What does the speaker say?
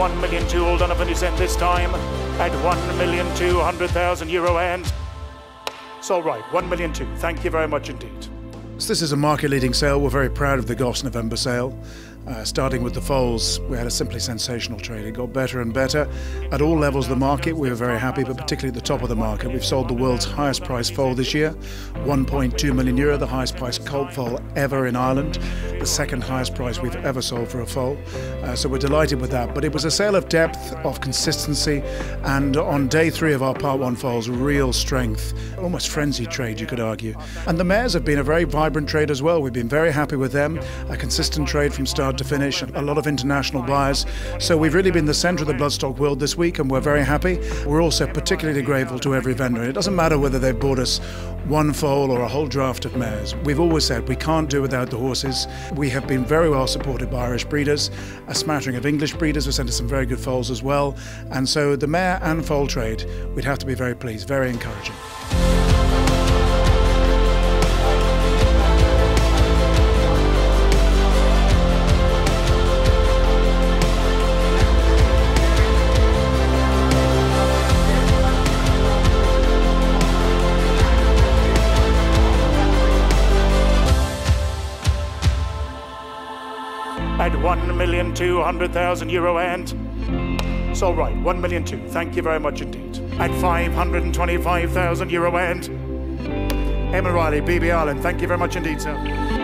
1 million two all and you sent this time at 1 million 200,000 euro and it's all right 1 million two. Thank you very much indeed. So this is a market leading sale. We're very proud of the Goffs November sale uh, starting with the foals, we had a simply sensational trade. It got better and better. At all levels of the market, we were very happy, but particularly at the top of the market. We've sold the world's highest priced foal this year, 1.2 million euro, the highest priced colt foal ever in Ireland, the second highest price we've ever sold for a foal. Uh, so we're delighted with that. But it was a sale of depth, of consistency, and on day three of our Part 1 foals, real strength, almost frenzied trade, you could argue. And the mares have been a very vibrant trade as well. We've been very happy with them, a consistent trade from start to finish, a lot of international buyers. So we've really been the centre of the bloodstock world this week, and we're very happy. We're also particularly grateful to every vendor. It doesn't matter whether they've bought us one foal or a whole draft of mares. We've always said we can't do without the horses. We have been very well supported by Irish breeders, a smattering of English breeders have sent us some very good foals as well. And so the mare and foal trade, we'd have to be very pleased, very encouraging. At 1,200,000 euro and all right 1 million two. Thank you very much indeed. At 525,000 euro and Emma Riley BB Ireland. Thank you very much indeed sir